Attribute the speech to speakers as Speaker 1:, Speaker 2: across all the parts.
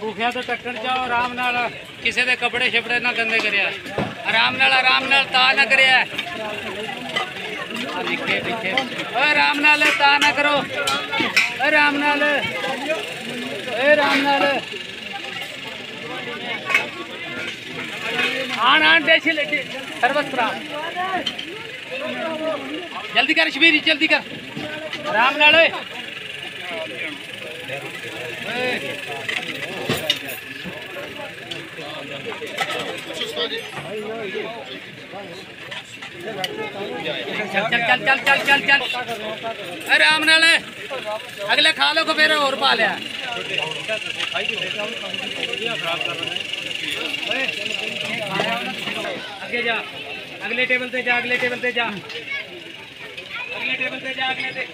Speaker 1: ਭੂਖਿਆ ਤੋਂ ਟੱਕਣ ਚਾਓ ਆਰਾਮ ਨਾਲ ਕਿਸੇ ਦੇ ਕੱਪੜੇ ਛਪੜੇ ਨਾ ਗੰਦੇ ਕਰਿਆ ਆਰਾਮ ਨਾਲ ਆਰਾਮ ਨਾਲ ਤਾਂ ਨਾ ਕਰਿਆ ਆ ਨਿੱਕੇ ਪਿੱਛੇ ਓਏ ਆਰਾਮ ਨਾਲ ਤਾਂ ਨਾ ਕਰੋ ਓਏ ਆਰਾਮ ਨਾਲ ਓਏ ਆਰਾਮ ਨਾਲ ਆਣ ਆਣ ਦੇਸ਼ ਸਰਵਤ ਪ੍ਰਾਮ ਜਲਦੀ ਕਰ ਸ਼ਬੀਰ ਜਲਦੀ ਕਰ ਆਰਾਮ चल चल चल चल चल चल अरे राम नाल, अगले खा लो को फिर और पा लिया। आगे जा, अगले टेबल पे जा, अगले टेबल पे जा। अगले टेबल पे जा, अगले टेबल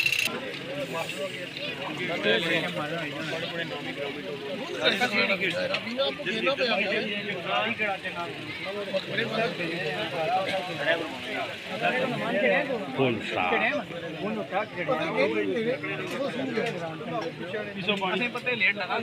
Speaker 1: जाओ पत्ते लेट लगा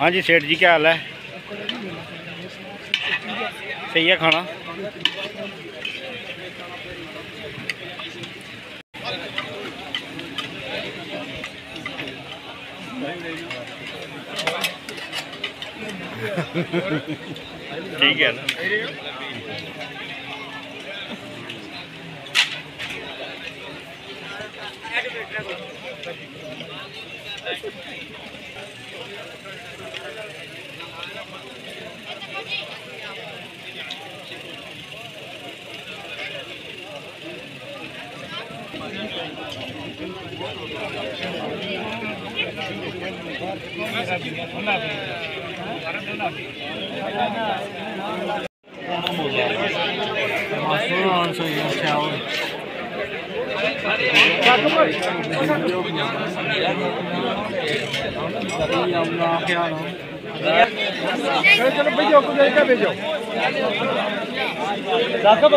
Speaker 2: हाँ जी सेठ जी क्या हाल है? सही है खाना? ठीक है ना
Speaker 3: चलो भेजो कुछ ऐसा भेजो राघव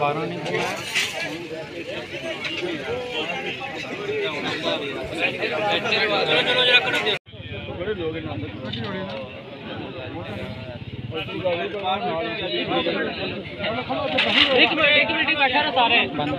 Speaker 2: बारह नहीं
Speaker 4: बड़े लोग
Speaker 2: एक मिनट एक मिनट सारे एक मिनट।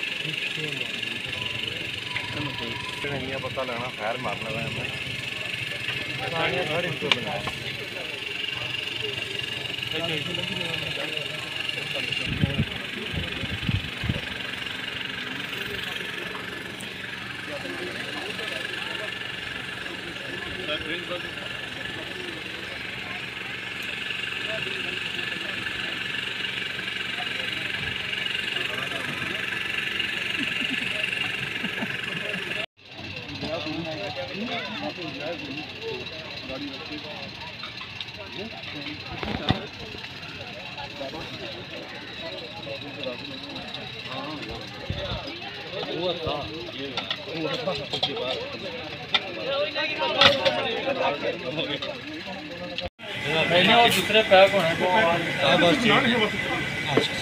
Speaker 4: पता लगना फायर
Speaker 5: मारने लगा हमें बनाया Thank
Speaker 2: you. हुआ दूसरे पैक होने को अच्छा